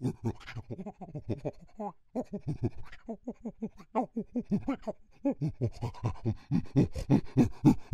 Oh,